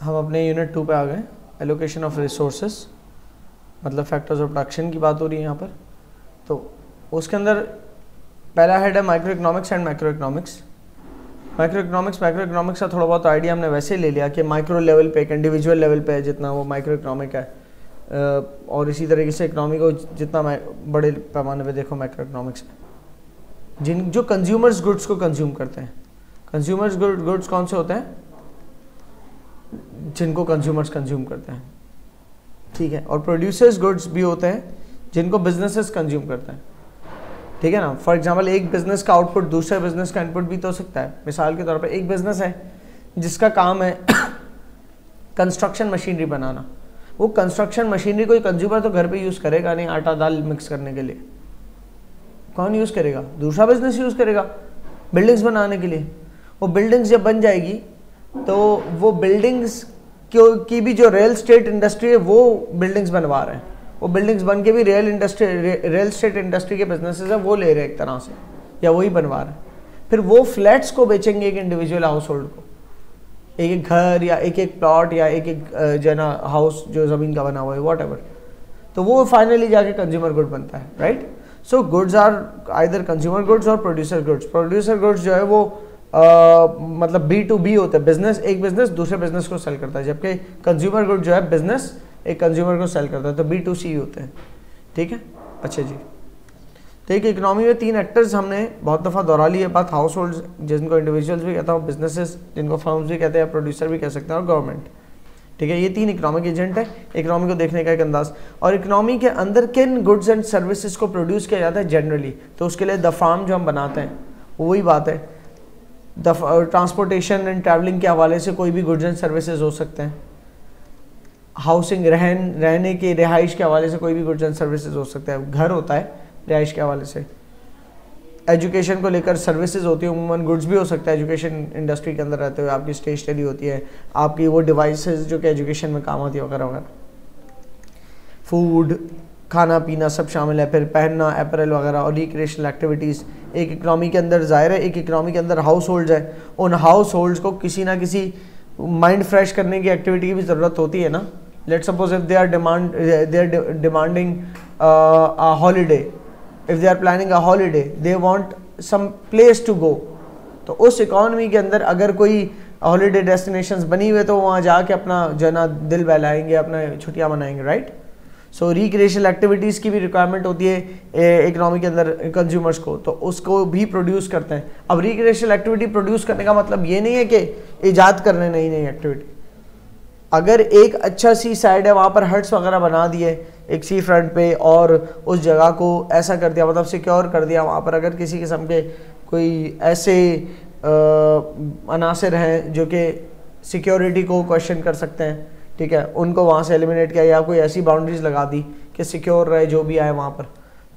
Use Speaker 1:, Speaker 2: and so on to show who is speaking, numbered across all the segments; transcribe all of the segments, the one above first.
Speaker 1: हम अपने unit to पे आ गए। एलोकेशन ऑफ़ रिसोर्सेज मतलब फैक्टर्स ऑफ़ प्रोडक्शन की बात हो रही है यहाँ पर। तो उसके अंदर पहला हेड है microeconomics and microeconomics microeconomics microeconomics का थोड़ा बहुत आइडिया हमने वैसे ही ले लिया कि माइक्रो लेवल पे, एक इंडिविजुअल लेवल पे जितना वो माइक्रो इकोनॉमिक है और इसी तरीके से इकोनॉमी को जितना बड़े पैमाने पे देखो माइक्रो इकोनॉमिक्स जिन, जो कंज्यूमर्स गुड्स को कंज्यूम करते हैं। कंज्यूमर्स गुड्स कौन से होते हैं? जिनको कंज्यूमर्स कंज्यूम करते हैं। ठीक है? और प्रोड्यूसर्स गुड्स भी होते हैं, जिनको बिजनेसेस कंज्यूम करते हैं। ठीक है ना? फॉर एग्ज़ाम्पल एक बिज़नेस का आउटपुट दूसरे बिज़नेस का इनपुट भी तो हो सकता है। मिसाल के तौर पर एक बिज़नेस है, जिसका काम है कंस्ट्रक्शन मशीनरी बनाना। वो कंस्ट्रक्शन मशीनरी कोई कंज्यूमर तो घर पे यूज़ करेगा नहीं आटा दाल मिक्स करने के लिए। कौन यूज़ करेगा? दूसरा बिज़नेस यूज़ करेगा। बिल्डिंग्स बनाने के लिए। वो बिल्डिंग्स जब बन जाएगी तो वो बिल्डिंग्स की भी जो रियल स्टेट इंडस्ट्री है, वो बिल्डिंग्स बनवा रहे हैं। वो बिल्डिंग्स बन के भी real industry real state industry के बिजनेसेस है, वो ले रहे हैं एक तरह से, या वही बनवा रहे हैं। फिर वो फ्लैट्स को बेचेंगे एक इंडिविजुअल हाउस होल्ड को। एक एक घर या एक एक प्लॉट या एक एक जो ना हाउस जो ज़मीन का बना हुआ है वॉट तो वो फाइनली जाके कंज्यूमर गुड बनता है right so goods are either consumer goods और प्रोड्यूसर गुड्स प्रोड्यूसर गुड्स जो है वो मतलब बी टू बी होता है। बिज़नेस एक बिज़नेस दूसरे बिज़नेस को सेल करता है। जबकि कंज्यूमर गुड जो है बिज़नेस एक कंज्यूमर को सेल करता है। तो बी टू सी होते हैं। ठीक है? अच्छा जी। तो एक इकोनॉमी में तीन एक्टर्स हमने बहुत दफ़ा दोहरा ली है बात हाउस होल्ड जिनको इंडिविजुअल्स भी कहता हूँ बिजनेसेस जिनको फर्म्स भी कहते हैं प्रोड्यूसर भी कह सकते हैं, और गवर्नमेंट ठीक है? ये तीन इकोनॉमिक एजेंट है। इकोनॉमी को देखने का एक अंदाज। और इकोनॉमी के अंदर किन गुड्स एंड सर्विसेज़ को प्रोड्यूस किया जाता है जनरली तो उसके लिए द फार्म जो हम बनाते हैं वही बात है। ट्रांसपोर्टेशन एंड ट्रैवलिंग के हवाले से कोई भी गुड्स एंड सर्विसेज़ हो सकते हैं। हाउसिंग रहन, रहने के, रिहाइश के हवाले से कोई भी गुड्स एंड सर्विसेज़ हो सकता है। घर होता है, रिहाइश के हवाले से। एजुकेशन को लेकर सर्विसेज़ होती है, उमूमन गुड्स भी हो सकता है। एजुकेशन इंडस्ट्री के अंदर रहते हुए आपकी स्टेशनरी होती है। आपकी वो डिवाइसेस जो कि एजुकेशन में काम आती है, वगैरह वगैरह। फ़ूड खाना पीना सब शामिल है। फिर पहनना अप्रैल वगैरह और रिक्रिएशनल एक्टिविटीज़ एक इकनॉमी के अंदर ज़ाहिर है, एक इकनॉमी के अंदर हाउस होल्ड है। उन हाउस होल्ड को किसी ना किसी माइंड फ्रेश करने की एक्टिविटी की भी ज़रूरत होती है ना? Let suppose if they are demand they are demanding holiday if they are planning a holiday they want some place to go तो उस इकॉनमी के अंदर अगर कोई हॉलीडे डेस्टिनेशंस बनी हुए तो वहाँ जाके अपना जो है ना दिल बहलाएँगे, अपना छुट्टियाँ मनाएँगे राइट? सो रिक्रिएशनल एक्टिविटीज़ की भी रिक्वायरमेंट होती है इकोनॉमी के अंदर कंज्यूमर्स को। तो उसको भी प्रोड्यूस करते हैं। अब रिक्रिएशनल एक्टिविटी प्रोड्यूस करने का मतलब ये नहीं है कि ईजाद करने नई नई एक्टिविटी अगर एक अच्छा सी साइड है, वहाँ पर हट्स वगैरह बना दिए, एक सी फ्रंट पे और उस जगह को ऐसा कर दिया मतलब सिक्योर कर दिया वहाँ पर, अगर किसी किस्म के कोई ऐसे अनासर हैं जो कि सिक्योरिटी को क्वेश्चन कर सकते हैं। ठीक है, उनको वहाँ से एलिमिनेट किया या कोई ऐसी बाउंड्रीज लगा दी कि सिक्योर रहे जो भी आए वहाँ पर।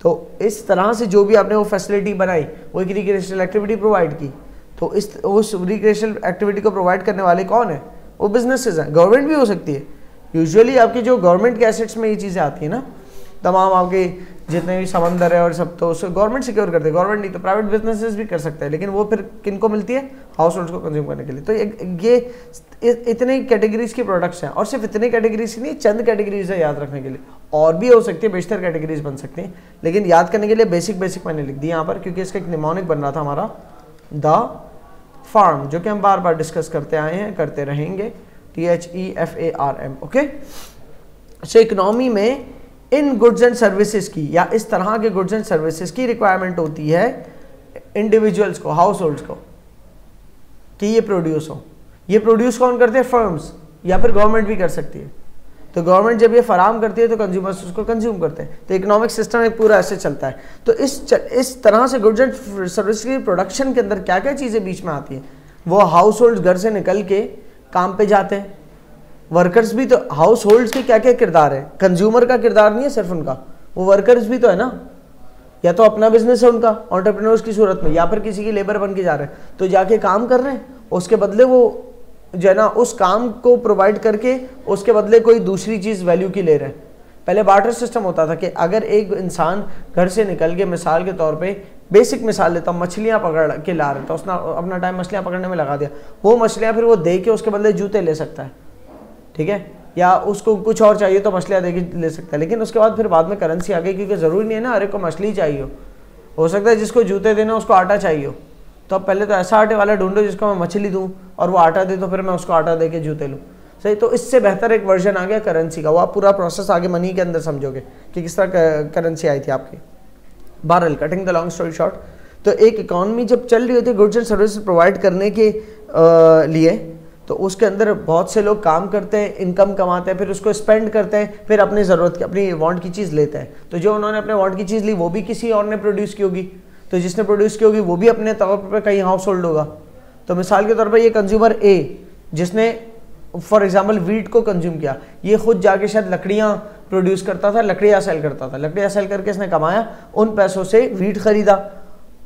Speaker 1: तो इस तरह से जो भी आपने वो फैसिलिटी बनाई, वो एक रिक्रिएशनल एक्टिविटी प्रोवाइड की। तो इस, उस रिक्रिएशनल एक्टिविटी को प्रोवाइड करने वाले कौन है? वो बिजनेसेस हैं। गवर्नमेंट भी हो सकती है। यूजुअली आपकी जो गवर्नमेंट के एसेट्स में ये चीज़ें आती हैं ना तमाम आपके जितने भी समंदर है और सब तो उसको गवर्नमेंट सिक्योर करते हैं गवर्नमेंट नहीं तो प्राइवेट बिजनेसेस भी कर सकते हैं, लेकिन वो फिर किन को मिलती है? हाउस होल्ड को कंज्यूम करने के लिए। तो ये इतने कैटेगरीज की प्रोडक्ट्स हैं, और सिर्फ़ इतने कैटेगरीज नहीं, चंद कैटेगरीज है याद रखने के लिए। और भी हो सकती है, बेशतर कैटेगरीज बन सकती हैं, लेकिन याद करने के लिए बेसिक बेसिक मैंने लिख दी यहाँ पर, क्योंकि इसका एक निमोनिक बन रहा था हमारा। द फार्म जो कि हम बार बार डिस्कस करते आए हैं, करते रहेंगे। T H E F A R M okay so economy में इन गुड्स एंड सर्विसेज़ की या इस तरह के गुड्स एंड सर्विसेज़ की रिक्वायरमेंट होती है इंडिविजुअल्स को हाउस होल्ड को कि ये प्रोड्यूस हो। ये प्रोड्यूस कौन करते हैं? फर्म्स या फिर गवर्नमेंट भी कर सकती है। तो गवर्नमेंट जब ये फराम करती है तो कंज्यूमर्स उसको कंज्यूम करते हैं। तो इकोनॉमिक सिस्टम एक पूरा ऐसे चलता है। तो इस चल, इस तरह से गुड्स एंड सर्विस की प्रोडक्शन के अंदर क्या क्या चीज़ें बीच में आती हैं? वो हाउस होल्ड घर से निकल के काम पे जाते हैं। वर्कर्स भी तो हाउस होल्ड के क्या क्या किरदार है? कंज्यूमर का किरदार नहीं है सिर्फ़ उनका। वो वर्कर्स भी तो है ना? या तो अपना बिज़नेस है उनका ऑन्टरप्रेन्योर्स की सूरत में, या फिर किसी की लेबर बन के जा रहे हैं। तो जाके काम कर रहे हैं, उसके बदले वो, जो है ना, उस काम को प्रोवाइड करके, उसके बदले कोई दूसरी चीज़ वैल्यू की ले रहे हैं। पहले बार्टर सिस्टम होता था कि अगर एक इंसान घर से निकल के, मिसाल के तौर पे बेसिक मिसाल लेता मछलियाँ पकड़ के ला रहा था, उसने अपना टाइम मछलियाँ पकड़ने में लगा दिया। वो मछलियाँ फिर वो दे के उसके बदले जूते ले सकता है। ठीक है? या उसको कुछ और चाहिए तो मछलियाँ दे के ले सकता है। लेकिन उसके बाद फिर बाद में करेंसी आ गई क्योंकि ज़रूरी नहीं है ना अरे को मछली चाहिए हो। सकता है जिसको जूते देना उसको आटा चाहिए हो। तो अब पहले तो ऐसा आटे वाला ढूंढो जिसको मैं मछली दूँ और वो आटा दे तो फिर मैं उसको आटा दे के जूते लूँ। सही? तो इससे बेहतर एक वर्जन आ गया करेंसी का। वो आप पूरा प्रोसेस आगे मनी के अंदर समझोगे कि किस तरह करेंसी आई थी आपकी। बहरल cutting the long story short तो एक इकॉनमी जब चल रही होती है गुड्स एंड सर्विस प्रोवाइड करने के लिए तो उसके अंदर बहुत से लोग काम करते हैं इनकम कमाते हैं, फिर उसको स्पेंड करते हैं, फिर अपनी ज़रूरत की, अपनी वांट की चीज़ लेते हैं। तो जो उन्होंने अपने वांट की चीज़ ली, वो भी किसी और ने प्रोड्यूस की होगी। तो जिसने प्रोड्यूस की होगी, वो भी अपने तौर पर कहीं हाउस होल्ड होगा। तो मिसाल के तौर पर ये कंज्यूमर ए जिसने फॉर एग्ज़ाम्पल वीट को कंज्यूम किया, ये खुद जाके शायद लकड़ियाँ प्रोड्यूस करता था, लकड़ियाँ सेल करता था। लकड़ियाँ सेल करके इसने कमाया, उन पैसों से वीट खरीदा,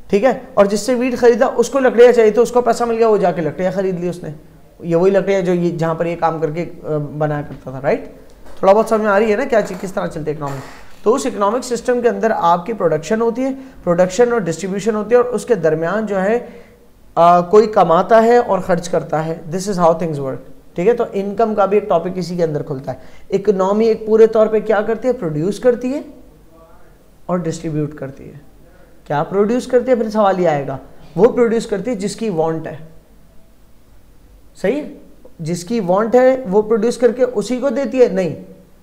Speaker 1: ठीक है? और जिससे वीट खरीदा, उसको लकड़ियाँ चाहिए तो उसको पैसा मिल गया, वो जाके लकड़ियाँ खरीद ली उसने। ये वही लकड़ियाँ जो ये जहाँ पर ये काम करके बनाया करता था राइट थोड़ा बहुत समझ में आ रही है ना क्या चीज़ किस तरह चलती है इकोनॉमिक तो उस इकोनॉमिक सिस्टम के अंदर आपकी प्रोडक्शन होती है प्रोडक्शन और डिस्ट्रीब्यूशन होती है और उसके दरमियान जो है आ, कोई कमाता है और खर्च करता है। This is how things work ठीक है? तो इनकम का भी एक टॉपिक इसी के अंदर खुलता है। इकोनॉमी एक पूरे तौर पे क्या करती है? प्रोड्यूस करती है और डिस्ट्रीब्यूट करती है। क्या प्रोड्यूस करती है? फिर सवाल ये आएगा। वो प्रोड्यूस करती है जिसकी वांट है। सही? जिसकी वांट है, वो प्रोड्यूस करके उसी को देती है? नहीं।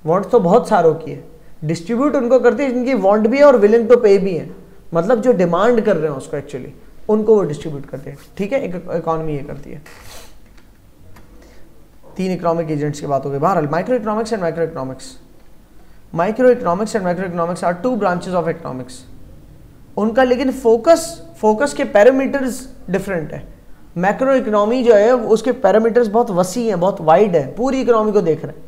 Speaker 1: वांट तो बहुत सारों की है। डिस्ट्रीब्यूट उनको करती है, जिनकी वांट भी है और विलिंग टू पे भी है। मतलब जो डिमांड कर रहे हैं उसको एक्चुअली उनको वो डिस्ट्रीब्यूट करते हैं। ठीक है? एक इकोनॉमी ये करती है। तीन इकोनॉमिक एजेंट्स की बात हो गई। बहरहाल microeconomics and microeconomics microeconomics and microeconomics are two branches of economics उनका लेकिन फोकस फोकस के पैरामीटर्स डिफरेंट है। मैक्रो इकोनॉमी जो है, उसके पैरामीटर्स बहुत वसी हैं, बहुत वाइड है, पूरी इकोनॉमी को देख रहे हैं,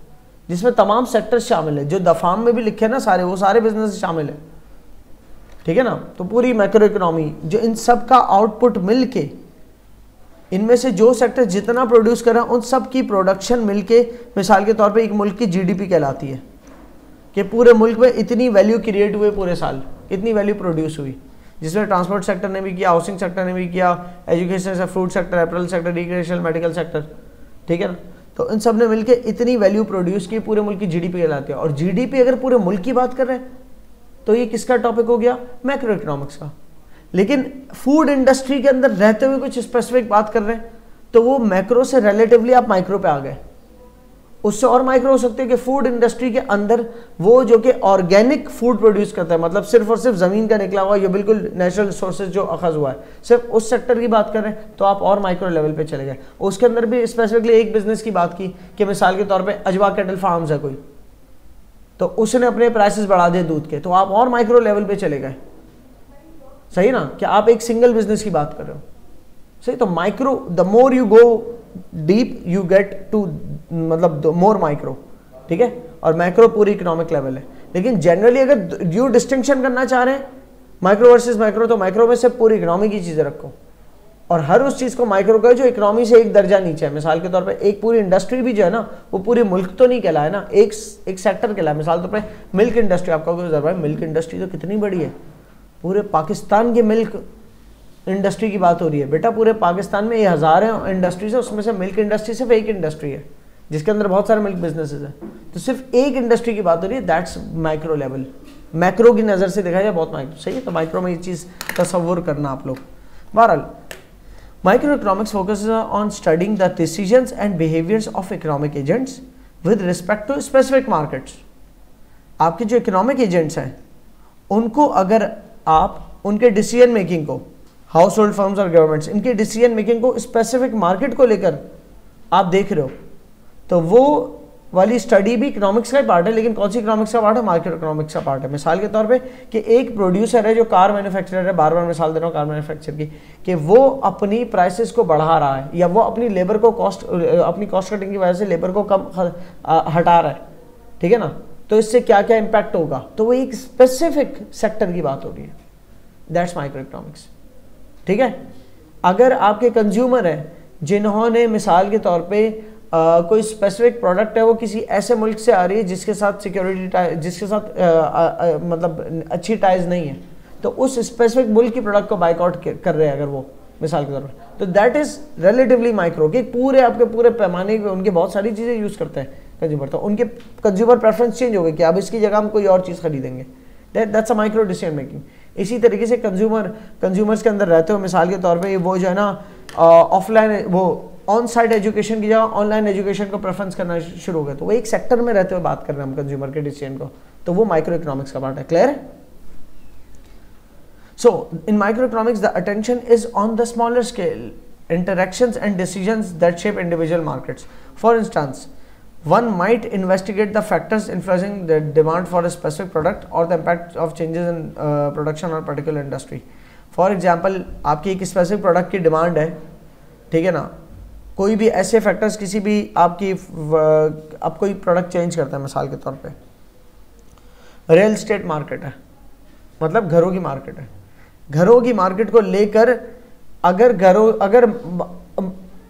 Speaker 1: जिसमें तमाम सेक्टर्स शामिल है, जो दफाम में भी लिखे ना सारे, वो सारे बिज़नेस शामिल है। ठीक है ना? तो पूरी मैक्रो इकोनॉमी जो इन सब का आउटपुट मिल के इनमें से जो सेक्टर जितना प्रोड्यूस कर रहा है, उन सब की प्रोडक्शन मिलके, मिसाल के तौर पे एक मुल्क की जीडीपी कहलाती है, कि पूरे मुल्क में इतनी वैल्यू क्रिएट हुए पूरे साल, इतनी वैल्यू प्रोड्यूस हुई। जिसमें ट्रांसपोर्ट सेक्टर ने भी किया हाउसिंग सेक्टर ने भी किया एजुकेशन से food sector apparel sector recreational medical sector ठीक है ना? तो इन सबने मिलकर इतनी वैल्यू प्रोड्यूस की, पूरे मुल्क की जीडीपी कहलाती है। और जीडीपी अगर पूरे मुल्क की बात कर रहे हैं तो ये किसका टॉपिक हो गया? मैक्रो इकोनॉमिक्स का। लेकिन फ़ूड इंडस्ट्री के अंदर रहते हुए कुछ स्पेसिफिक बात कर रहे हैं तो वो मैक्रो से रिलेटिवली आप माइक्रो पे आ गए। उससे और माइक्रो हो सकते हैं कि फ़ूड इंडस्ट्री के अंदर वो जो कि ऑर्गेनिक फ़ूड प्रोड्यूस करता है मतलब सिर्फ़ और सिर्फ़ ज़मीन का निकला हुआ, ये बिल्कुल नेचुरल रिसोर्सेज जो अखज हुआ है। सिर्फ़ उस सेक्टर की बात कर तो आप और माइक्रो लेवल पे चले गए उसके अंदर भी स्पेसिफिकली एक बिज़नेस की बात की कि मिसाल के तौर पर अजवा कैटल फार्म्स है कोई। तो उसने अपने प्राइसेस बढ़ा दिए दूध के तो आप और माइक्रो लेवल पे चले गए। सही ना? कि आप एक सिंगल बिज़नेस की बात कर रहे हो? सही? तो micro the more you go deep you get to मतलब मोर माइक्रो ठीक है? और माइक्रो पूरी इकोनॉमिक लेवल है। लेकिन जनरली अगर यू डिस्टिंक्शन करना चाह रहे हैं माइक्रो वर्सेस माइक्रो तो माइक्रो में से पूरी इकोनॉमी की चीज़ें रखो। और हर उस चीज़ को माइक्रो कहो जो इकोनॉमी से एक दर्जा नीचे है। मिसाल के तौर पर एक पूरी इंडस्ट्री भी जो है ना, वो पूरे मुल्क तो नहीं कहलाए ना, एक एक सेक्टर कहलाए। मिसाल तौर पर मिल्क इंडस्ट्री आपका भाई मिल्क इंडस्ट्री तो कितनी बड़ी है। पूरे पाकिस्तान की मिल्क इंडस्ट्री की बात हो रही है। बेटा पूरे पाकिस्तान में ये हज़ार इंडस्ट्रीज़ है उसमें से मिल्क इंडस्ट्री सिर्फ़ एक इंडस्ट्री है। जिसके अंदर बहुत सारे मिल्क बिजनेसेस हैं। तो सिर्फ़ एक इंडस्ट्री की बात हो रही है दैट्स माइक्रो लेवल मैक्रो की नज़र से देखा जाए, बहुत माइक्रो सही है तो माइक्रो में ये चीज़ तस्वुर करना आप लोग। बहरहाल microeconomics focus on studying the decisions and behaviours of economic agents with respect to specific markets आपके जो इकोनॉमिक एजेंट्स हैं, उनको अगर आप उनके डिसीज़न मेकिंग को हाउस होल्ड फर्म्स और गवर्नमेंट्स इनके डिसीज़न मेकिंग को स्पेसिफिक मार्केट को लेकर आप देख रहे हो तो वो वाली स्टडी भी इकोनॉमिक्स का ही पार्ट है, लेकिन कौन सी इकोनॉमिक्स का पार्ट है? मार्केट इकोनॉमिक्स का पार्ट है। मिसाल के तौर पे कि एक प्रोड्यूसर है जो कार मैन्युफैक्चरर है बार बार मिसाल दे रहा हूँ कार मैन्युफैक्चर की, कि वो अपनी प्राइसेस को बढ़ा रहा है, या वो अपनी लेबर को कॉस्ट अपनी कॉस्ट कटिंग की वजह से लेबर को कम हटा रहा है। ठीक है ना? तो इससे क्या क्या इम्पैक्ट होगा? तो वो एक स्पेसिफिक सेक्टर की बात हो रही है। दैट्स माइक्रो इकोनॉमिक्स ठीक है? अगर आपके कंज्यूमर हैं, जिन्होंने मिसाल के तौर पे आ, कोई स्पेसिफिक प्रोडक्ट है वो किसी ऐसे मुल्क से आ रही है जिसके साथ सिक्योरिटी जिसके साथ आ, आ, मतलब अच्छी टाइज नहीं है। तो उस स्पेसिफिक मुल्क की प्रोडक्ट को बाइकआउट कर रहे हैं अगर वो मिसाल के तौर पर तो दैट इज़ रिलेटिवली माइक्रो कि पूरे आपके पूरे पैमाने पे उनके बहुत सारी चीज़ें यूज़ करते हैं कंज्यूमर तो उनके कंज्यूमर प्रेफरेंस चेंज हो गए कि अब इसकी जगह हम कोई और चीज़ खरीदेंगे। That that's a micro decision making इसी तरीके से कंज्यूमर कंज्यूमर्स के अंदर रहते हो मिसाल के तौर पर वो जो है ना ऑफलाइन वो ऑन साइड एजुकेशन की जगह ऑनलाइन एजुकेशन को प्रेफरेंस करना शुरू हो गया। तो वो एक सेक्टर में रहते हुए बात कर रहे हैं हम कंज्यूमर के डिसीज़न को। तो वो माइक्रो इकोनॉमिक्स का पार्ट है। Clear so in micro economics the attention is on the smaller scale interaction and decision that shape individual markets for instance one might investigate the factors influencing the demand for a specific product और the impact of changes in production और particular industry for example आपकी एक specific product की demand है, ठीक है ना? कोई भी ऐसे फैक्टर्स किसी भी आपकी आप कोई प्रोडक्ट चेंज करता है मिसाल के तौर पे। रियल स्टेट मार्केट है। मतलब घरों की मार्केट है। घरों की मार्केट को लेकर अगर घरों, अगर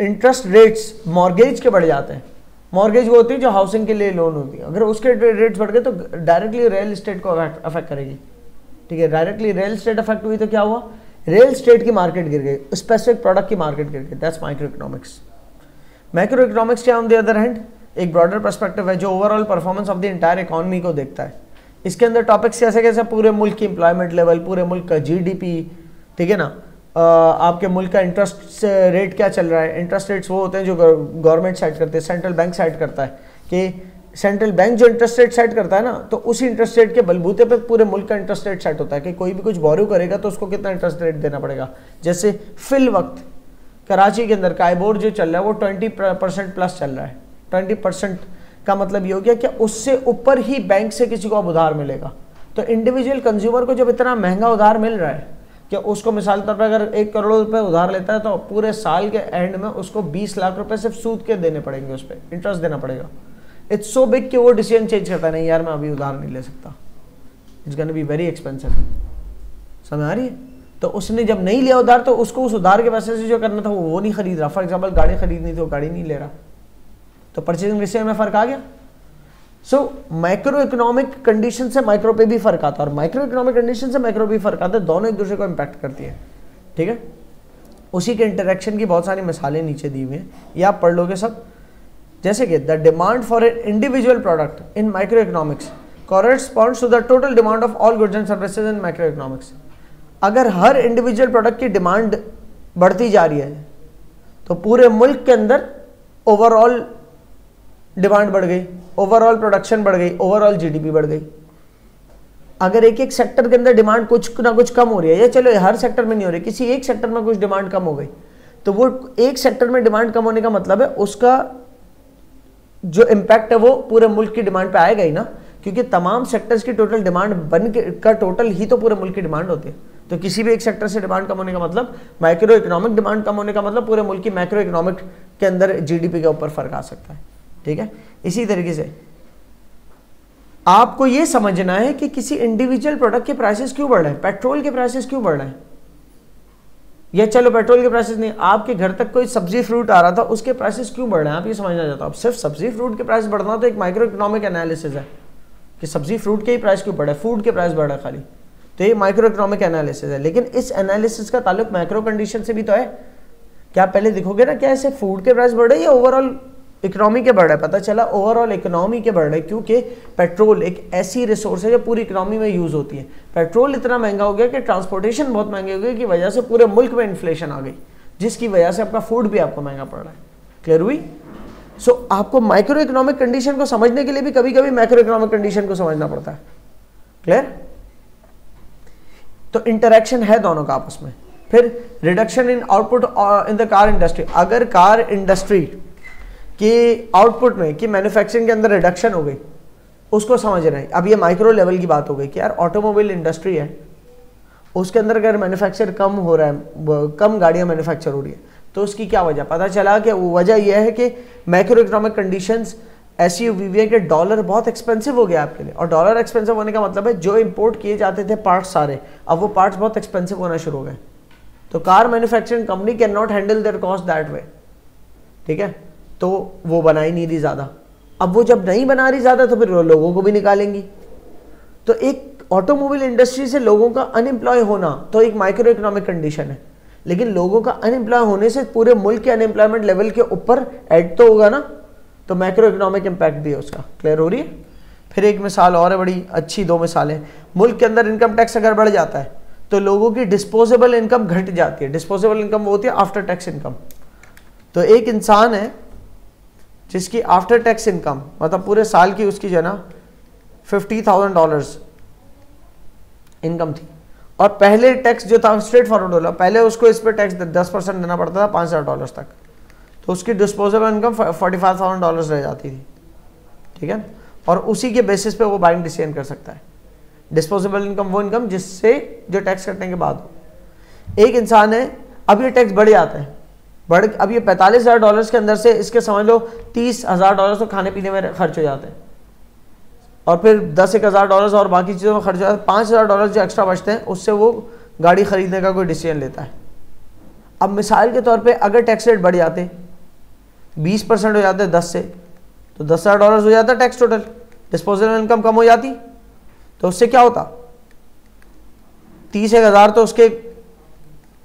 Speaker 1: इंटरेस्ट रेट्स मॉर्गेज के बढ़ जाते हैं मॉर्गेज वो होती है जो हाउसिंग के लिए लोन होती है। अगर उसके रेट्स बढ़ गए तो डायरेक्टली रियल इस्टेट को अफेक्ट करेगी। ठीक है डायरेक्टली रियल इस्टेट अफेक्ट हुई तो क्या हुआ? रियल स्टेट की मार्केट गिर गई स्पेसिफिक प्रोडक्ट की मार्केट गिर गई। That's micro economics micro economics क्या ऑन द अदर हैंड एक ब्रॉडर परस्पेक्टिव है जो overall performance of the entire economy को देखता है। इसके अंदर टॉपिक्स कैसे कैसे पूरे मुल्क की इंप्लॉयमेंट लेवल पूरे मुल्क का जीडीपी ठीक है ना? आपके मुल्क का इंटरेस्ट रेट क्या चल रहा है? इंटरेस्ट रेट्स वो होते हैं जो गवर्नमेंट सेट करते हैं सेंट्रल बैंक सेट करता है कि सेंट्रल बैंक जो इंटरेस्ट रेट सेट करता है ना तो उसी इंटरेस्ट रेट के बलबूते पे पूरे मुल्क का इंटरेस्ट रेट सेट होता है कि कोई भी कुछ बोरो करेगा तो उसको कितना इंटरेस्ट रेट देना पड़ेगा? जैसे फिल वक्त। कराची के अंदर काइबोर्ड जो चल रहा है, वो ट्वेंटी परसेंट प्लस चल रहा है। ट्वेंटी परसेंट का मतलब ये हो गया कि उससे ऊपर ही बैंक से किसी को अब उधार मिलेगा। तो इंडिविजुअल कंज्यूमर को जब इतना महँगा उधार मिल रहा है कि उसको मिसाल तौर पर अगर एक करोड़ रुपए उधार लेता है तो पूरे साल के एंड में उसको 20 लाख रुपए सिर्फ़ सूद के देने पड़ेंगे उस पर इंटरेस्ट देना पड़ेगा। इट्स सो बिग कि वो डिसीज़न चेंज करता नहीं यार, मैं अभी उधार नहीं ले सकता। It's gonna be very expensive समझ आ रही है? तो उसने जब नहीं लिया उधार तो उसको उस उधार के पैसे से जो करना था, वो वो नहीं खरीद रहा। फॉर एग्ज़ाम्पल गाड़ी खरीदनी थी, वो गाड़ी नहीं ले रहा। तो परचेजिंग रेशियो में फ़र्क आ गया। सो माइक्रो इकोनॉमिक कंडीशन से माइक्रो पे भी फ़र्क आता है, और माइक्रो इकोनॉमिक कंडीशन से माइक्रो भी फ़र्क आता है, दोनों एक दूसरे को इम्पैक्ट करती है। ठीक है? उसी के इंटरेक्शन की बहुत सारी मिसालें नीचे दी हुई हैं। ये आप पढ़ लोगे सब। जैसे कि the demand for a individual product in micro economics corresponds to the total demand of all goods and services in micro economics अगर हर इंडिविजुअल प्रोडक्ट की डिमांड बढ़ती जा रही है तो पूरे मुल्क के अंदर ओवरऑल डिमांड बढ़ गई ओवरऑल प्रोडक्शन बढ़ गई ओवरऑल जीडीपी बढ़ गई। अगर एक एक सेक्टर के अंदर डिमांड कुछ ना कुछ कम हो रही है, या चलो हर सेक्टर में नहीं हो रही, किसी एक सेक्टर में कुछ डिमांड कम हो गई तो वो एक सेक्टर में डिमांड कम होने का मतलब है उसका जो इम्पैक्ट है वो पूरे मुल्क की डिमांड पे आएगा ही ना, क्योंकि तमाम सेक्टर्स की टोटल डिमांड बन के, का टोटल ही तो पूरे मुल्क की डिमांड होती है। तो किसी भी एक सेक्टर से डिमांड कम होने का मतलब माइक्रो इकोनॉमिक डिमांड कम होने का मतलब पूरे मुल्क की माइक्रो इकोनॉमिक के अंदर जीडीपी के ऊपर फ़र्क आ सकता है। ठीक है? इसी तरीके से आपको यह समझना है कि किसी इंडिविजुअल प्रोडक्ट के प्राइसेस क्यों बढ़ रहे हैं? पेट्रोल के प्राइसेस क्यों बढ़ रहे हैं? या चलो पेट्रोल के प्राइसेस नहीं, आपके घर तक कोई सब्ज़ी फ्रूट आ रहा था, उसके प्राइसेस क्यों बढ़ रहे हैं? आप ये समझना चाहता हो। सिर्फ़ सब्ज़ी फ्रूट के प्राइस बढ़ना तो एक माइक्रो इकोनॉमिक एनालिसिस है कि सब्ज़ी फ्रूट के ही प्राइस क्यों बढ़े फ़ूड के प्राइस बढ़ा खाली। तो ये माइक्रो इकोनॉमिक एनालिसिस है। लेकिन इस एनालिसिस का ताल्लुक माइक्रो कंडीशन से भी तो है। क्या पहले देखोगे ना क्या ऐसे फ़ूड के प्राइस बढ़े या ओवरऑल इकोनॉमी के बढ़ रहे पता चला ओवरऑल इकोनॉमी के बढ़ रहे क्योंकि पेट्रोल एक ऐसी रिसोर्स है जो पूरी इकोनॉमी में यूज़ होती है। पेट्रोल इतना महँगा हो गया कि ट्रांसपोर्टेशन बहुत महँगे हो गए की वजह से पूरे मुल्क में इन्फ्लेशन आ गई जिसकी वजह से आपका फ़ूड भी आपको महँगा पड़ रहा है। क्लियर हुई? सो so, आपको माइक्रो इकोनॉमिक कंडीशन को समझने के लिए भी कभी कभी माइक्रो इकोनॉमिक कंडीशन को समझना पड़ता है। क्लियर तो इंटरेक्शन है दोनों का आपस में। फिर reduction in output in the car industry अगर कार इंडस्ट्री कि आउटपुट में, कि मैन्युफैक्चरिंग के अंदर रिडक्शन हो गई, उसको समझ रहे हैं। अब ये माइक्रो लेवल की बात हो गई कि यार ऑटोमोबाइल इंडस्ट्री है, उसके अंदर अगर मैन्युफैक्चर कम हो रहा है कम गाड़ियाँ मैन्युफैक्चर हो रही है तो उसकी क्या वजह? पता चला कि वजह यह है कि माइक्रो इकोनॉमिक कंडीशंस ऐसी हुई है कि डॉलर बहुत एक्सपेंसिव हो गया आपके लिए। और डॉलर एक्सपेंसिव होने का मतलब है, जो इंपोर्ट किए जाते थे पार्ट्स सारे, अब वो पार्ट्स बहुत एक्सपेंसिव होना शुरू हो गए। तो car manufacturing company can not handle their cost that way ठीक है? तो वो बना ही नहीं रही ज़्यादा। अब वो जब नहीं बना रही ज़्यादा तो फिर लोगों को भी निकालेंगी। तो एक ऑटोमोबाइल इंडस्ट्री से लोगों का अनएम्प्लॉय होना तो एक माइक्रो इकोनॉमिक कंडीशन है। लेकिन लोगों का अनएम्प्लॉय होने से पूरे मुल्क के अनएम्प्लॉयमेंट लेवल के ऊपर एड तो होगा ना। तो मैक्रो इकोनॉमिक इम्पैक्ट भी है उसका। क्लियर हो रही है? फिर एक मिसाल और है बड़ी, अच्छी दो मिसालें। मुल्क के अंदर इनकम टैक्स अगर बढ़ जाता है तो लोगों की डिस्पोजेबल इनकम घट जाती है। डिस्पोजेबल इनकम वो होती है आफ्टर टैक्स इनकम तो एक इंसान है, जिसकी आफ्टर टैक्स इनकम मतलब पूरे साल की उसकी जो है ना फिफ्टी थाउज़ेंड डॉलर्स इनकम थी। और पहले टैक्स जो था स्ट्रेट फॉरवर्ड वाला, पहले उसको इस पर टैक्स दस परसेंट देना पड़ता था, पाँच हज़ार डॉलर तक। तो उसकी disposable income forty five thousand dollars रह जाती थी। ठीक है? और उसी के बेसिस पे वो बाइंग डिसीज़न कर सकता है। डिस्पोजेबल इनकम वो इनकम जिससे जो टैक्स कटने के बाद हो। एक इंसान है, अब ये टैक्स बढ़ जाता है। बढ़, अब ये पैंतालीस हज़ार डॉलर्स के अंदर से इसके समझ लो, तीस हज़ार डॉलर तो खाने पीने में खर्च हो जाते हैं। और फिर दस एक हज़ार डॉलर और बाकी चीज़ों में खर्च हो जाता है। पाँच हज़ार डॉलर जो एक्स्ट्रा बचते हैं, उससे वो गाड़ी ख़रीदने का कोई डिसीज़न लेता है। अब मिसाल के तौर पे अगर टैक्स रेट बढ़ जाते बीस परसेंट हो जाते दस से। तो दस हज़ार डॉलर हो जाता टैक्स टोटल डिस्पोजेबल इनकम कम हो जाती। तो उससे क्या होता? तीस एक हज़ार तो उसके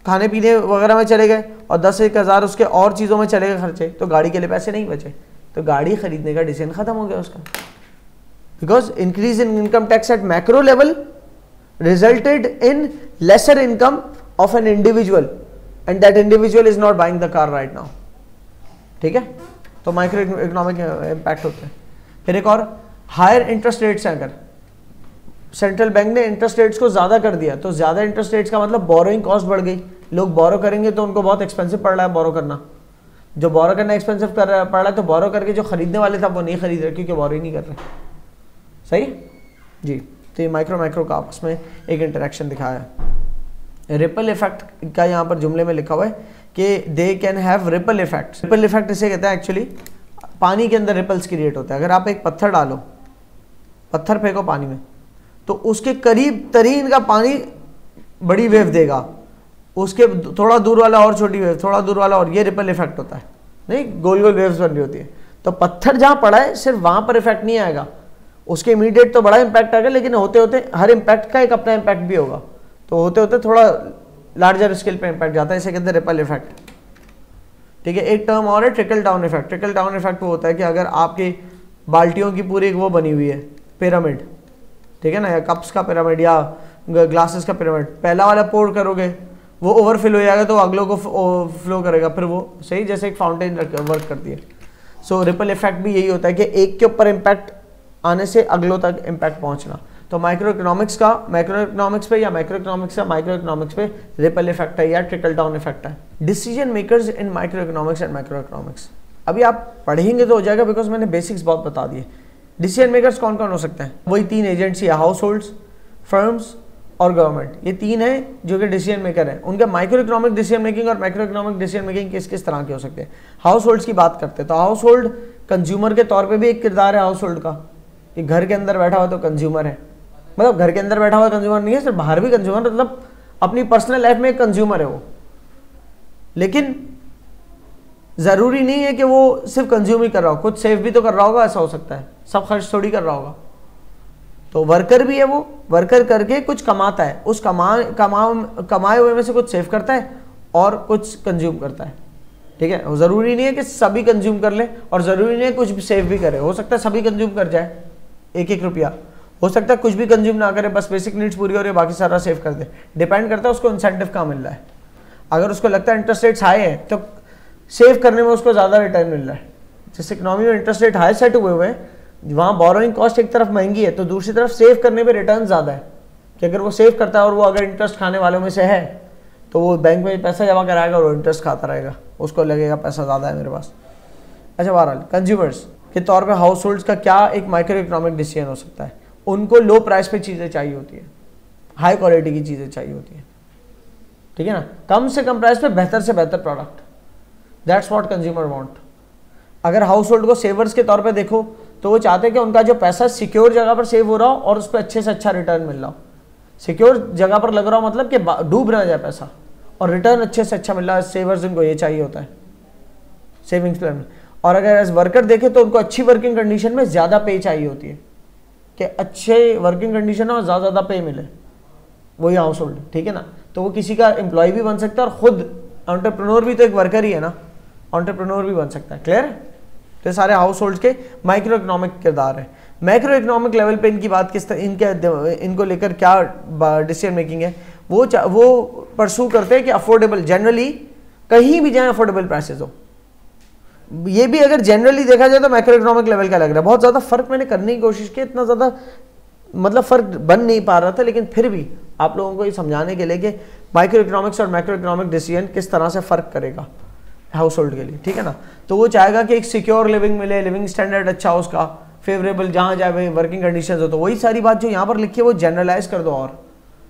Speaker 1: खाने पीने वगैरह में चले गए और दस एक हज़ार उसके और चीज़ों में चले गए खर्चे। तो गाड़ी के लिए पैसे नहीं बचे। तो गाड़ी खरीदने का डिसीज़न ख़त्म हो गया उसका। Because increase in income tax at macro level resulted in lesser income of an individual and that individual is not buying the car right now ठीक है? तो माइक्रो इकोनॉमिक इम्पैक्ट होते हैं। फिर एक और हायर इंटरेस्ट रेट्स हैं अगर। सेंट्रल बैंक ने इंटरेस्ट रेट्स को ज़्यादा कर दिया तो ज़्यादा इंटरेस्ट रेट्स का मतलब बोरोइंग कॉस्ट बढ़ गई। लोग बोरो करेंगे तो उनको बहुत एक्सपेंसिव पड़ रहा है बोरो करना। जो बोरो करना एक्सपेंसिव कर रहा पड़ रहा है तो बोरो करके जो खरीदने वाले थे वो नहीं खरीद रहे क्योंकि बोरो ही नहीं कर रहे। सही? जी। तो ये माइक्रो माइक्रो का आपस में एक इंटरेक्शन दिखाया है। रिपल इफ़ेक्ट का यहाँ पर जुमले में लिखा हुआ है। कि they can have ripple effect ripple effect इसे कहते हैं एक्चुअली पानी के अंदर रिपल्स क्रिएट होता है। अगर आप एक पत्थर डालो, पत्थर फेंको पानी में तो उसके करीब तरीन का पानी बड़ी वेव देगा। उसके थोड़ा दूर वाला और छोटी वेव थोड़ा दूर वाला और ये रिपल इफ़ेक्ट होता है। नहीं गोल गोल वेव्स बन रही होती है। तो पत्थर जहाँ पड़ा है, सिर्फ़ वहाँ पर इफ़ेक्ट नहीं आएगा। उसके इमीडिएट तो बड़ा इम्पैक्ट आएगा, लेकिन होते होते हर इम्पैक्ट का एक अपना इम्पैक्ट भी होगा। तो होते होते थोड़ा लार्जर स्केल पे इंपैक्ट जाता है, इसे कहते हैं रिपल इफ़ेक्ट ठीक है, एक टर्म और है trickle down effect trickle down effect वो होता है कि अगर आपकी बाल्टियों की पूरी एक वो बनी हुई है पिरामिड ठीक है ना, या कप्स का पिरामिड या ग्लासेस का पिरामिड पहला वाला पोर करोगे, वो ओवरफिल हो जाएगा तो अगलों को फ्लो करेगा. फिर वो सही, जैसे एक फाउंटेन वर्क करती है. सो रिपल इफ़ेक्ट भी यही होता है कि एक के ऊपर इम्पैक्ट आने से अगलों तक इम्पैक्ट पहुँचना. तो माइक्रो इकोनॉमिक्स का माइक्रो इकोनॉमिक्स पे या माइक्रो इकोनॉमिक्स का माइक्रो इकोनॉमिक्स पे रिपल इफ़ेक्ट है या ट्रिकल डाउन इफ़ेक्ट है। Decision makers in micro economics and micro economics अभी आप पढ़ेंगे तो हो जाएगा बिकॉज़ मैंने बेसिक्स बहुत बता दिए। डिसीज़न मेकर्स कौन कौन हो सकते हैं? वही तीन एजेंसी है हाउस होल्ड फर्म्स और गवर्नमेंट ये तीन है जो कि डिसीज़न मेकर है। उनके माइक्रो इकोनॉमिक डिसीज़न मेकिंग और माइक्रो इकोनॉमिक डिसीज़न मेकिंग किस किस तरह के हो सकते हैं? हाउस होल्ड्स की बात करते हैं। तो हाउस होल्ड कंज्यूमर के तौर पर भी एक किरदार है हाउस होल्ड का। कि घर के अंदर बैठा हुआ तो कंज्यूमर है। मतलब घर के अंदर बैठा हुआ कंज्यूमर नहीं है, सिर्फ़ बाहर भी कंज्यूमर मतलब अपनी पर्सनल लाइफ में कंज्यूमर है वो। लेकिन ज़रूरी नहीं है कि वो सिर्फ़ कंज्यूम ही कर रहा हो कुछ सेव भी तो कर रहा होगा, ऐसा हो सकता है। सब खर्च थोड़ी कर रहा होगा। तो वर्कर भी है वो वर्कर करके कुछ कमाता है, उस कमा कमा, कमाए हुए में से कुछ सेव करता है और कुछ कंज्यूम करता है। ठीक है? ज़रूरी नहीं है कि सभी कंज्यूम कर ले और ज़रूरी नहीं है कुछ सेव भी करे, हो सकता है सभी कंज्यूम कर जाए एक एक रुपया। हो सकता है कुछ भी कंज्यूम ना करे, बस बेसिक नीड्स पूरी हो रही है, बाकी सारा सेव कर दे। डिपेंड करता है उसको इंसेंटिव कहाँ मिल रहा है। अगर उसको लगता है इंटरेस्ट रेट्स हाई है तो सेव करने में उसको ज़्यादा रिटर्न मिल रहा है। जिस इकोनॉमी में इंटरेस्ट रेट हाई सेट हुए हुए हैं, वहाँ बोरोइंग कॉस्ट एक तरफ़ महँगी है तो दूसरी तरफ़ सेव करने में रिटर्न ज़्यादा है। कि अगर वो सेव करता है और वो अगर इंटरेस्ट खाने वालों में से है तो वो बैंक में पैसा जमा कराएगा और इंटरेस्ट खाता रहेगा। उसको लगेगा पैसा ज़्यादा है मेरे पास। अच्छा बहरहाल कंज्यूमर्स के तौर पर हाउस होल्ड का क्या एक माइक्रो इकोनॉमिक डिसीज़न हो सकता है? उनको लो प्राइस पे चीज़ें चाहिए होती है। हाई क्वालिटी की चीज़ें चाहिए होती है। ठीक है ना? कम से कम प्राइस पे बेहतर से बेहतर product that's what consumer want अगर हाउस होल्ड को सेवर्स के तौर पे देखो तो वो चाहते हैं कि उनका जो पैसा सिक्योर जगह पर सेव हो रहा हो और उस पर अच्छे से अच्छा रिटर्न मिल रहा हो। सिक्योर जगह पर लग रहा हो मतलब कि डूब ना जाए पैसा और रिटर्न अच्छे से अच्छा मिल रहा है सेवर्स उनको ये चाहिए होता है। सेविंग्स प्लान और अगर एज वर्कर देखे तो उनको अच्छी वर्किंग कंडीशन में ज़्यादा पे चाहिए होती है। कि अच्छे वर्किंग कंडीशन हो ज़्यादा ज़्यादा पे मिले। वही हाउस होल्ड ठीक है ना? तो वो किसी का एम्प्लॉय भी बन सकता है और खुद ऑन्टरप्रनोर भी तो एक वर्कर ही है ना? ऑन्टरप्रनोर भी बन सकता है। क्लियर तो सारे हाउस होल्ड के माइक्रो इकोनॉमिक किरदार हैं। माइक्रो इकोनॉमिक लेवल पे इनकी बात किस तरह इनके इनको लेकर क्या डिसीज़न मेकिंग है? वो वो परसू करते हैं कि अफोर्डेबल जनरली कहीं भी जाए अफोर्डेबल प्राइसेस हो। ये भी अगर जनरली देखा जाए तो माइक्रो इकोनॉमिक लेवल का लग रहा है। बहुत ज़्यादा फ़र्क मैंने करने की कोशिश की, इतना ज़्यादा मतलब फ़र्क बन नहीं पा रहा था, लेकिन फिर भी आप लोगों को ये समझाने के लिए कि माइक्रो इकोनॉमिक्स और माइक्रो इकोनॉमिक डिसीज़न किस तरह से फ़र्क करेगा हाउस होल्ड के लिए, ठीक है ना? तो वो चाहेगा कि एक सिक्योर लिविंग मिले लिविंग स्टैंडर्ड अच्छा हो उसका फेवरेबल जहाँ जाए वर्किंग कंडीशन हो तो वही सारी बात जो यहाँ पर लिखी है, वो जनरलाइज कर दो और।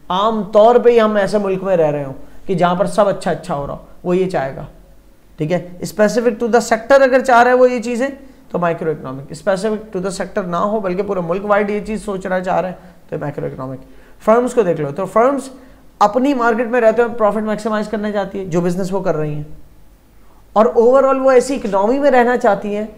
Speaker 1: आम तौर पर ही हम ऐसे मुल्क में रह रहे हो कि जहाँ पर सब अच्छा अच्छा हो रहा हो, वो ये चाहेगा। ठीक है? स्पेसिफिक टू द सेक्टर अगर चाह रहा है वो ये चीज़ें तो micro economic specific to the sector ना हो, बल्कि पूरे मुल्क वाइड ये चीज़ सोच रहा चाह रहा है तो माइक्रो इकोनॉमिक फर्म्स को देख लो तो फर्म्स अपनी मार्केट में रहते हुए प्रॉफिट मैक्सिमाइज करना चाहती है, जो बिज़नेस वो कर रही हैं। और ओवरऑल वो ऐसी इकोनॉमी में रहना चाहती हैं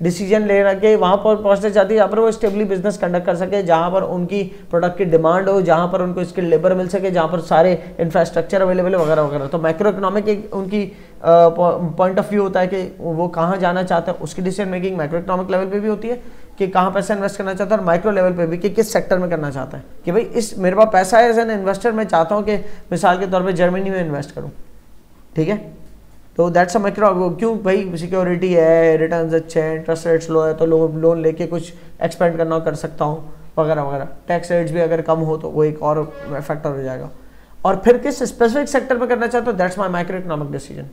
Speaker 1: डिसीज़न लेना के वहाँ पर पहुँचना चाहती है, जहाँ पर वो स्टेबली बिज़नेस कंडक्ट कर सके, जहाँ पर उनकी प्रोडक्ट की डिमांड हो, जहाँ पर उनको स्किल लेबर मिल सके, जहाँ पर सारे इंफ्रास्ट्रक्चर अवेलेबल है, वगैरह वगैरह। तो माइक्रो इकोनॉमिक एक उनकी पॉइंट ऑफ़ व्यू होता है कि वो कहाँ जाना चाहता है, उसकी decision making micro economic level पर भी होती है कि कहाँ पैसा इन्वेस्ट करना चाहता है और माइक्रो लेवल पे भी कि किस सेक्टर में करना चाहता है। कि भाई इस, मेरे पास पैसा है एज एन इन्वेस्टर मैं चाहता हूँ कि मिसाल के तौर पर जर्मनी में इन्वेस्ट करूँ। ठीक है? तो दैट्स अ माइक्रो क्यों भाई सिक्योरिटी है रिटर्न अच्छे हैं इंटरेस्ट रेट्स लो है तो लोन लोन लेके कुछ एक्सपेंड करना कर सकता हूँ, वगैरह वगैरह। टैक्स रेट्स भी अगर कम हो तो वो एक और फैक्टर हो जाएगा। और फिर किस स्पेसिफिक सेक्टर में करना चाहते हो that's my micro economic decision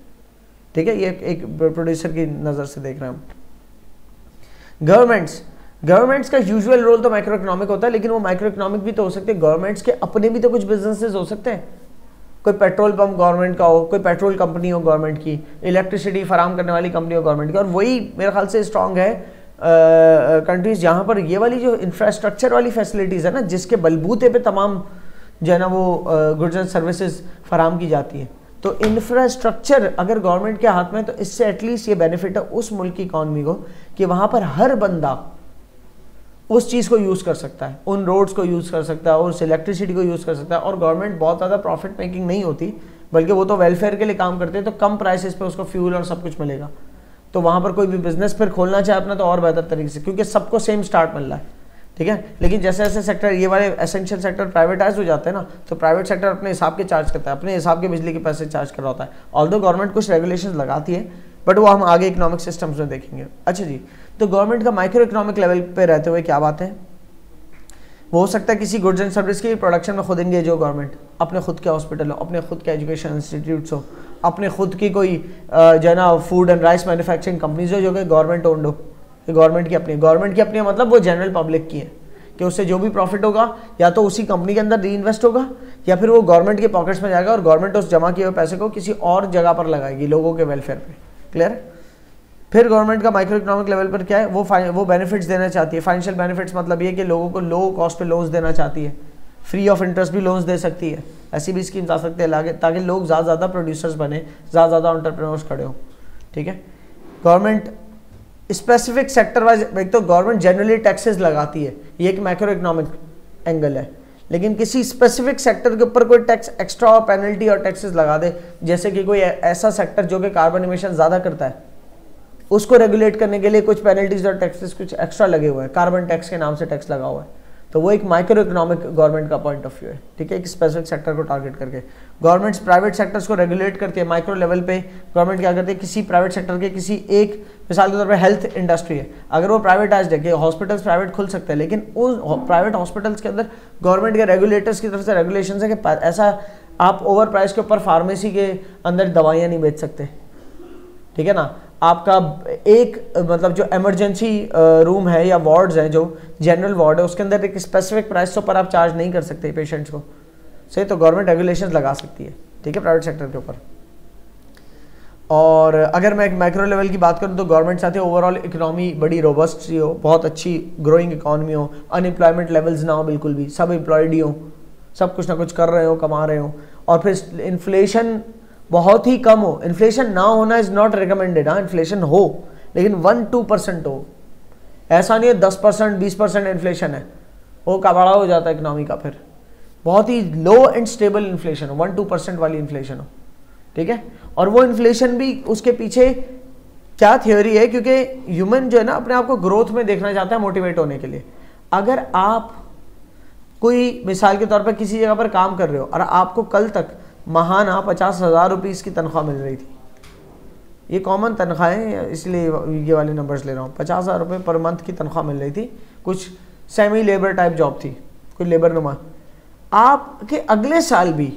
Speaker 1: ठीक है ये एक प्रोड्यूसर की नज़र से देख रहे हैं हम। गवर्नमेंट्स गवर्नमेंट्स का यूजुअल रोल तो माइक्रो इकोनॉमिक होता है लेकिन वो माइक्रो इकोनॉमिक भी तो हो सकते हैं। गवर्नमेंट्स के अपने भी तो कुछ बिजनेसेस हो सकते हैं। कोई पेट्रोल पंप गवर्नमेंट का हो कोई पेट्रोल कंपनी हो गवर्नमेंट की इलेक्ट्रिसिटी फराम करने वाली कंपनी हो गवर्नमेंट की। और वही मेरे ख्याल से स्ट्रॉन्ग है कंट्रीज़ uh, जहाँ पर ये वाली जो इंफ्रास्ट्रक्चर वाली फैसिलिटीज़ है ना जिसके बलबूते पे तमाम जो है ना वो गुड्स एंड सर्विसेज़ फराम की जाती है। तो इंफ्रास्ट्रक्चर अगर गवर्नमेंट के हाथ में तो इससे एटलीस्ट ये बेनिफिट है उस मुल्क की इकॉनमी को कि वहाँ पर हर बंदा उस चीज़ को यूज़ कर सकता है, उन रोड्स को यूज़ कर सकता है, उस इलेक्ट्रिसिटी को यूज़ कर सकता है और गवर्नमेंट बहुत ज़्यादा प्रॉफिट मेकिंग नहीं होती, बल्कि वो तो वेलफेयर के लिए काम करते हैं तो कम प्राइसेस पे उसको फ्यूल और सब कुछ मिलेगा। तो वहाँ पर कोई भी बिज़नेस फिर खोलना चाहे अपना तो और बेहतर तरीके से, क्योंकि सबको सेम स्टार्ट मिल रहा है। ठीक है? लेकिन जैसे जैसे सेक्टर ये वाले एसेंशियल सेक्टर प्राइवेटाइज हो जाते हैं ना तो प्राइवेट सेक्टर अपने हिसाब के चार्ज करता है, अपने हिसाब के बिजली के पैसे चार्ज कर रहा होता है। ऑल दो गवर्नमेंट कुछ रेगुलेशन लगाती है बट वो हम आगे इकोनॉमिक सिस्टम्स में देखेंगे। अच्छा जी तो गवर्नमेंट का माइक्रो इकोनॉमिक लेवल पे रहते हुए क्या बात है? वो हो सकता है किसी गुड्स एंड सर्विस की प्रोडक्शन में खुद इंगेज हो गवर्नमेंट अपने खुद के हॉस्पिटल हो, अपने खुद के एजुकेशन इंस्टीट्यूट्स हो, अपने खुद की कोई जो है ना food and rice manufacturing companies हो जो कि गवर्नमेंट ओन्ड हो। गवर्नमेंट की अपनी, गवर्नमेंट की अपनी है मतलब वो जनरल पब्लिक की है, कि उससे जो भी प्रॉफिट होगा, या तो उसी कंपनी के अंदर री इन्वेस्ट होगा, या फिर वो गवर्नमेंट के पॉकेट्स में जाएगा और गवर्नमेंट उस जमा किए हुए पैसे को किसी और जगह पर लगाएगी, लोगों के वेलफेयर पे। क्लियर फिर गवर्नमेंट का माइक्रो इकोनॉमिक लेवल पर क्या है? वो वो बेनिफिट्स देना चाहती है। फाइनेंशियल बेनिफिट्स मतलब ये कि लोगों को लो कॉस्ट पे लोन्स देना चाहती है। फ्री ऑफ़ इंटरेस्ट भी लोन्स दे सकती है। ऐसी भी स्कीम्स आ सकती है ताकि लोग ज़्यादा ज़्यादा प्रोड्यूसर्स बने, ज़्यादा ज़्यादा ऑन्टरप्रेनर्स खड़े हों। ठीक है? गवर्नमेंट स्पेसिफिक सेक्टर वाइज एक तो गवर्नमेंट जनरली टैक्सेस लगाती है। ये एक माइक्रो इकोनॉमिक एंगल है। लेकिन किसी स्पेसिफिक सेक्टर के ऊपर कोई टैक्स एक्स्ट्रा और पेनल्टी और टैक्सेस लगा दे, जैसे कि कोई ऐसा सेक्टर जो कि कार्बन इमिशन ज़्यादा करता है, उसको रेगुलेट करने के लिए कुछ पेनल्टीज और टैक्सेस कुछ एक्स्ट्रा लगे हुए हैं। कार्बन टैक्स के नाम से टैक्स लगा हुआ है। तो वो एक माइक्रो इकोनॉमिक गवर्नमेंट का पॉइंट ऑफ़ व्यू है, ठीक है? एक स्पेसिफिक सेक्टर को टारगेट करके। गवर्नमेंट्स प्राइवेट सेक्टर्स को रेगुलेट करती है माइक्रो लेवल पे। गवर्नमेंट क्या करती है? किसी प्राइवेट सेक्टर के किसी एक, मिसाल के तौर पर हेल्थ इंडस्ट्री है। अगर वो प्राइवेटाइज है, कि हॉस्पिटल्स प्राइवेट खुल सकते हैं, लेकिन उस प्राइवेट हॉस्पिटल्स के अंदर गवर्नमेंट के रेगुलेटर्स की तरफ़ से रेगुलेशन है कि ऐसा आप ओवर प्राइस के ऊपर फार्मेसी के अंदर दवाइयाँ नहीं बेच सकते। ठीक है ना? आपका एक मतलब जो इमरजेंसी रूम है या वार्ड्स हैं, जो जनरल वार्ड है, उसके अंदर एक स्पेसिफिक प्राइस पर आप चार्ज नहीं कर सकते पेशेंट्स को। सही तो गवर्नमेंट रेगुलेशन लगा सकती है, ठीक है प्राइवेट सेक्टर के ऊपर। और अगर मैं एक माइक्रो लेवल की बात करूँ तो गवर्नमेंट चाहते हैं ओवरऑल इकोनॉमी बड़ी रोबस्ट सी हो, बहुत अच्छी ग्रोइंग इकॉनमी हो अनएम्प्लॉयमेंट लेवल्स ना हो बिल्कुल भी, सब एम्प्लॉयड ही हो, सब कुछ ना कुछ कर रहे हो, कमा रहे हो। और फिर इन्फ्लेशन बहुत ही कम हो। इन्फ्लेशन ना होना इज़ नॉट रिकमेंडेड हाँ इन्फ्लेशन हो, लेकिन वन टू परसेंट हो। ऐसा नहीं है दस परसेंट बीस परसेंट इन्फ्लेशन है। वो कबाड़ा हो जाता है इकोनॉमी का फिर। बहुत ही लो एंड स्टेबल इन्फ्लेशन हो वन टू परसेंट वाली इन्फ्लेशन हो। ठीक है? और वो इन्फ्लेशन भी उसके पीछे क्या थ्योरी है? क्योंकि ह्यूमन जो है ना, अपने आप को ग्रोथ में देखना चाहता है मोटिवेट होने के लिए। अगर आप कोई मिसाल के तौर पर किसी जगह पर काम कर रहे हो और आपको कल तक महाना पचास हज़ार रुपये की तनख्वाह मिल रही थी। ये कॉमन तनख्वाहें इसलिए ये वाले नंबर्स ले रहा हूँ। पचास हज़ार रुपये पर मंथ की तनख्वाह मिल रही थी। कुछ सेमी लेबर टाइप जॉब थी कोई लेबर नुमा। आपके अगले साल भी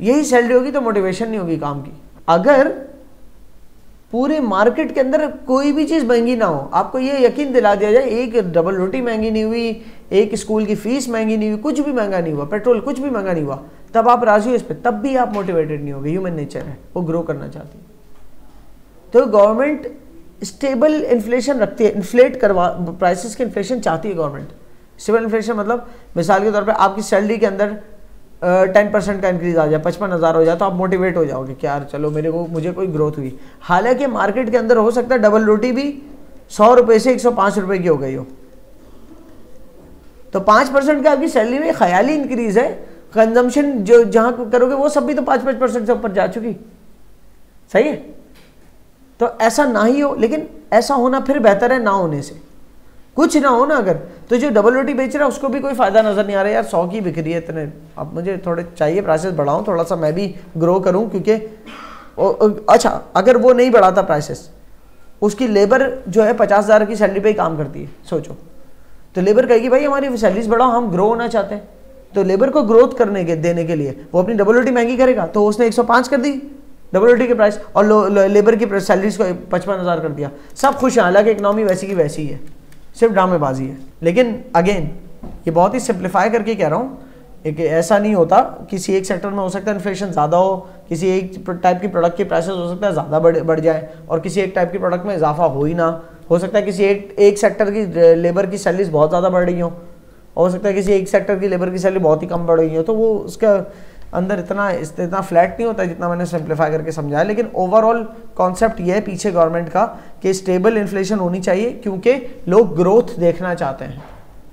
Speaker 1: यही सैलरी होगी तो मोटिवेशन नहीं होगी काम की। अगर पूरे मार्केट के अंदर कोई भी चीज़ महँगी ना हो, आपको ये यकीन दिला दिया जाए, एक डबल रोटी महँगी नहीं हुई, एक स्कूल की फ़ीस महँगी नहीं हुई, कुछ भी महँगा नहीं हुआ पेट्रोल कुछ भी महँगा नहीं हुआ तब आप राज़ी हो इस पर तब भी आप मोटिवेटेड नहीं होगे ह्यूमन नेचर है, वो ग्रो करना चाहती है। तो गवर्नमेंट स्टेबल इन्फ्लेशन रखती है इन्फ्लेट करवा प्राइसेस की इन्फ्लेशन चाहती है गवर्नमेंट स्टेबल इन्फ्लेशन मतलब मिसाल के तौर पे आपकी सैलरी के अंदर टेन परसेंट का इंक्रीज आ जाए, पचपन हज़ार हो जाए तो आप मोटिवेट हो जाओगे कि यार चलो मेरे को, मुझे कोई ग्रोथ हुई। हालाँकि मार्केट के अंदर हो सकता है डबल रोटी भी सौ रुपये से एक सौ पाँच रुपये की हो गई हो। तो पाँच परसेंट का आपकी सैलरी में ख्याली इंक्रीज है कंजम्पशन जो जहाँ करोगे, वो सब भी तो पाँच पाँच परसेंट से ऊपर जा चुकी। सही है? तो ऐसा ना ही हो, लेकिन ऐसा होना फिर बेहतर है ना होने से। कुछ ना हो ना अगर तो जो डबल रोटी बेच रहा है, उसको भी कोई फ़ायदा नज़र नहीं आ रहा, यार, सौ की बिक रही है इतने। अब मुझे थोड़े चाहिए प्राइसेस बढ़ाऊँ थोड़ा सा मैं भी ग्रो करूँ, क्योंकि अच्छा अगर वो नहीं बढ़ाता प्राइसेस उसकी लेबर जो है पचास हज़ार की सैलरी पे ही काम करती है, सोचो। तो लेबर कहेगी, भाई, हमारी सैलरीज बढ़ाओ, हम ग्रो होना चाहते हैं। तो लेबर को ग्रोथ करने के, देने के लिए, वो अपनी डबल रोटी महँगी करेगा तो उसने 105 कर दी डबल रोटी के प्राइस और लेबर की सैलरीज को पचपन हज़ार कर दिया। सब खुश हैं, हालाँकि इकनॉमी वैसी की वैसी है, सिर्फ़ ड्रामेबाजी है। लेकिन अगेन ये बहुत ही सिंप्लीफाई करके कह रहा हूँ, एक ऐसा नहीं होता, किसी एक सेक्टर में हो सकता है इन्फ्लेशन ज़्यादा हो, किसी एक टाइप की प्रोडक्ट की प्राइसेस हो सकता है ज़्यादा बढ़ बढ़ जाए, और किसी एक टाइप की प्रोडक्ट में इजाफा हो ही ना। हो सकता है किसी एक एक सेक्टर की लेबर की सैलरीज बहुत ज़्यादा बढ़ रही हो। हो सकता है किसी एक सेक्टर की लेबर की सैलरी बहुत ही कम बढ़ गई हो तो वो उसका अंदर इतना इतना फ्लैट नहीं होता जितना मैंने सिंप्लीफाई करके समझाया। लेकिन ओवरऑल कॉन्सेप्ट ये है पीछे गवर्नमेंट का कि स्टेबल इन्फ्लेशन होनी चाहिए, क्योंकि लोग ग्रोथ देखना चाहते हैं।